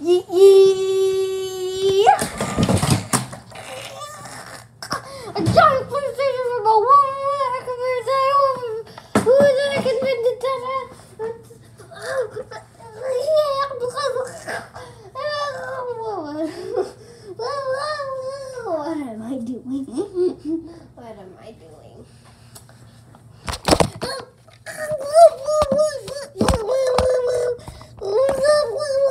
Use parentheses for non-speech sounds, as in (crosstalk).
Yee What am I doing? (laughs)